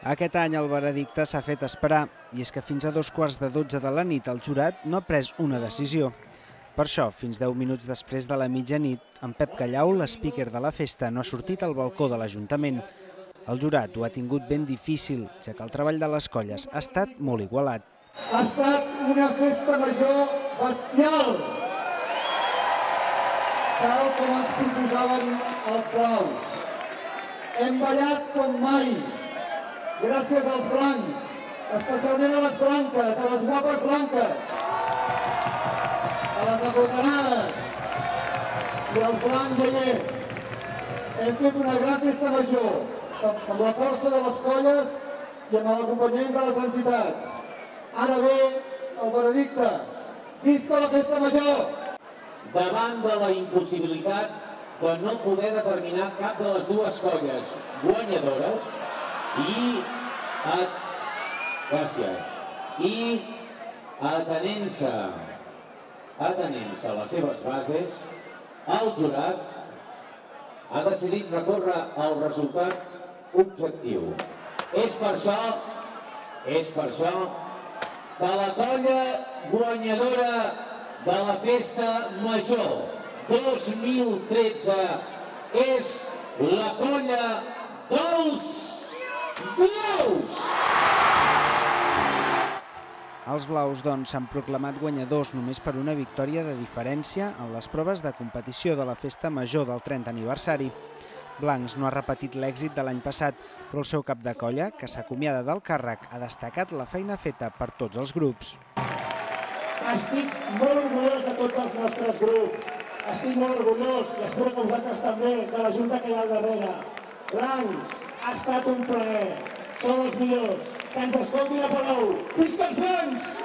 Aquest any el veredicte s'ha fet esperar i és que fins a dos quarts de 12 de la nit el jurat no ha pres una decisió. Per això, fins 10 minuts després de la mitjanit, en Pep Callau, l'espíquer de la festa, no ha sortit al balcó de l'Ajuntament. El jurat ho ha tingut ben difícil, ja que el treball de les colles ha estat molt igualat. Ha estat una festa major bestial, tal com ens proposaven els blaus. Hem ballat com mai, gràcies als blancs, especialment a les blanques, a les guapes blanques, a les afotanades i als blancs veiers. Hem fet una gran festa major, amb la força de les colles i amb l'acompanyament de les entitats. Ara ve el veredicte. Visca la festa major! Davant de la impossibilitat de no poder determinar cap de les dues colles guanyadores i a... gràcies i atenent-se atenent-se a les seves bases el jurat ha decidit recórrer el resultat objectiu. És per això, és per això que la colla guanyadora de la Festa Major 2013 és la colla dels blaus! Els blaus, doncs, s'han proclamat guanyadors només per una victòria de diferència en les proves de competició de la Festa Major del 30 aniversari. Blancs no ha repetit l'èxit de l'any passat, però el seu cap de colla, que s'acomiada del càrrec, ha destacat la feina feta per tots els grups. Estic molt orgullós de tots els nostres grups. Estic molt orgullós, i espero que vosaltres també, de la Junta que hi ha al darrere. Blancs, ha estat un plaer. Sou els millors. Que ens escoltin a Palau. Visca els blancs!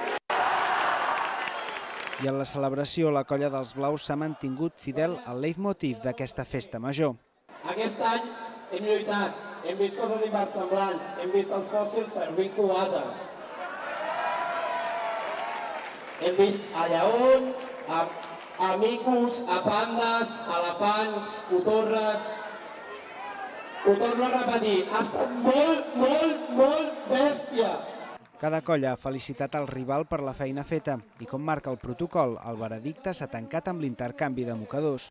I en la celebració, la colla dels blaus s'ha mantingut fidel al leitmotiv d'aquesta festa major. Aquest any hem lluitat, hem vist coses inversemblants, hem vist els fòssils servint cubates. Hem vist a lleons, a, a micos, a pandes, a elefants, cotorres... Ho torno a repetir, ha estat molt, molt, molt bèstia. Cada colla ha felicitat el rival per la feina feta i com marca el protocol, el veredicte s'ha tancat amb l'intercanvi de mocadors.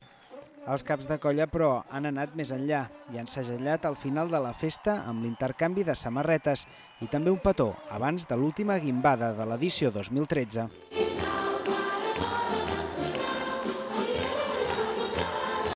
Els caps de colla, però, han anat més enllà i han segellat al final de la festa amb l'intercanvi de samarretes i també un petó abans de l'última guimbada de l'edició 2013.